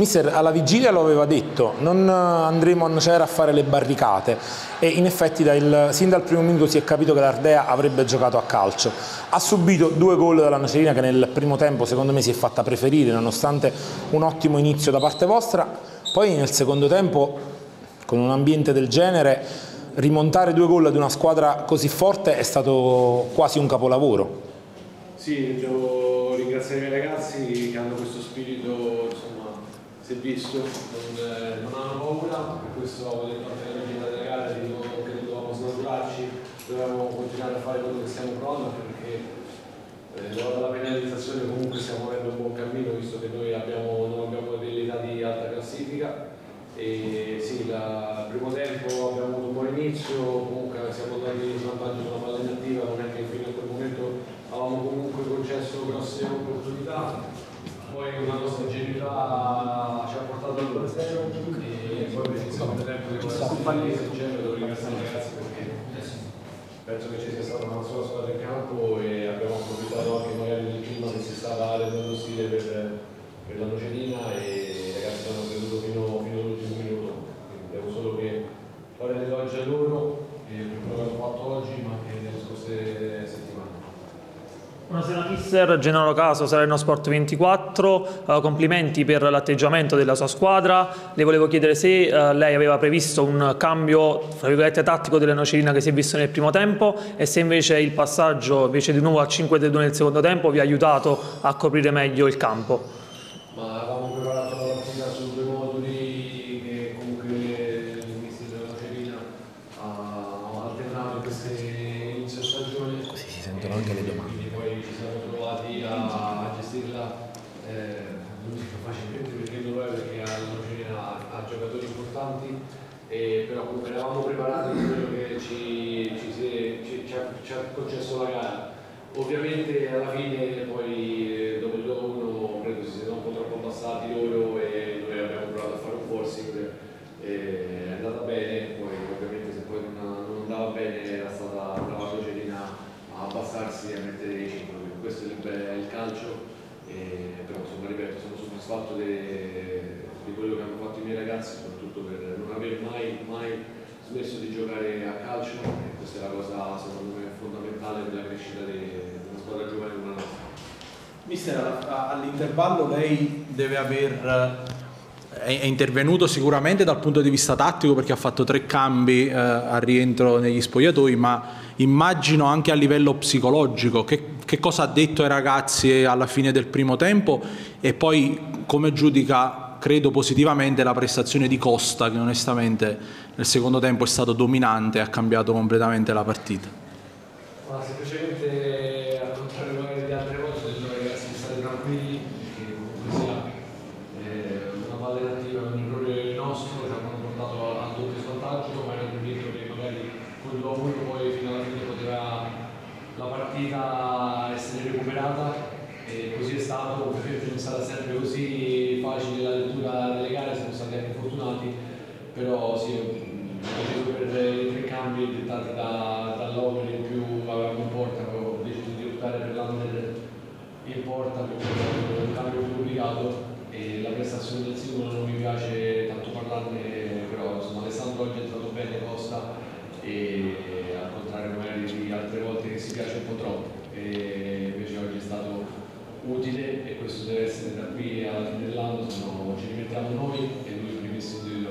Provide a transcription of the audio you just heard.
Mister, alla vigilia lo aveva detto, non andremo a Nocera a fare le barricate e in effetti dal, sin dal primo minuto si è capito che l'Ardea avrebbe giocato a calcio. Ha subito due gol dalla Nocerina che nel primo tempo secondo me si è fatta preferire nonostante un ottimo inizio da parte vostra, poi nel secondo tempo con un ambiente del genere rimontare due gol ad una squadra così forte è stato quasi un capolavoro. Sì, devo ringraziare i ragazzi che hanno questo spirito si è visto, non, eh, non hanno paura, per questo anche alla vigilia della gara che dovevamo snaturarci, dovevamo continuare a fare quello che stiamo provando perché eh, dalla penalizzazione comunque stiamo avendo un buon cammino visto che noi abbiamo, non abbiamo velleità di alta classifica. E sì, il primo tempo abbiamo avuto un buon inizio, comunque siamo andati in vantaggio una palla inattiva, non è che fino a quel momento avevamo comunque concesso grosse opportunità poi una nostra ingenuità ci ha portato al 2-0 e poi per il secondo tempo devo essere sincero, devo ringraziare i ragazzi perché penso che ci sia stata una sola squadra in campo e abbiamo approfittato anche magari del clima che si stava rendendo stile per, per la Nocerina e i ragazzi hanno creduto fino, fino all'ultimo minuto. Quindi devo solo che fare l'elogio a loro per quello che hanno fatto oggi ma anche nelle scorse settimane. Buonasera mister, Gennaro Caso, Salerno Sport 24, uh, eh, complimenti per l'atteggiamento della sua squadra, le volevo chiedere se uh, lei aveva previsto un cambio tattico della Nocerina che si è visto nel primo tempo e se invece il passaggio invece di nuovo al 5-2 nel secondo tempo vi ha aiutato a coprire meglio il campo. Concesso la gara. Ovviamente alla fine poi dopo il 2-1 credo si siano un po' troppo abbassati loro e noi abbiamo provato a fare un forcing è andata bene, poi ovviamente se poi non, non andava bene era stata brava Rogerina a abbassarsi e a mettere i 5, questo è il, il calcio, e, però insomma ripeto sono soddisfatto di quello che hanno fatto i miei ragazzi, soprattutto per non aver mai, mai smesso di giocare a calcio e questa è la cosa secondo me fondamentale per la crescita di una squadra giovane come la nostra. Mister, all'intervallo lei deve aver è intervenuto sicuramente dal punto di vista tattico perché ha fatto tre cambi eh, a rientro negli spogliatoi, ma immagino anche a livello psicologico che, che, cosa ha detto ai ragazzi alla fine del primo tempo e poi come giudica, credo positivamente, la prestazione di Costa che onestamente nel secondo tempo è stato dominante e ha cambiato completamente la partita. Ma semplicemente al contrario magari di altre volte ho detto ragazzi state tranquilli perché comunque sia eh, una palla inattiva è un errore nostro ci hanno portato al doppio svantaggio ma era convinto che il 2 poi fino poteva la partita essere recuperata. E così è stato, ovviamente non sarà sempre così facile la lettura delle gare, siamo stati anche fortunati, però sì, per i tre cambi dettati da, dall'Opera in più avevamo in porta, avevo deciso di optare per l'Under in porta perché era un cambio più obbligato e la prestazione del singolo non mi piace tanto parlarne, però insomma Alessandro oggi è entrato bene Costa e al contrario magari di altre volte che si piace un po' troppo e invece oggi è stato utile e questo deve essere da qui alla fine dell'anno, se no ci rimettiamo noi e lui primissimo individualmente.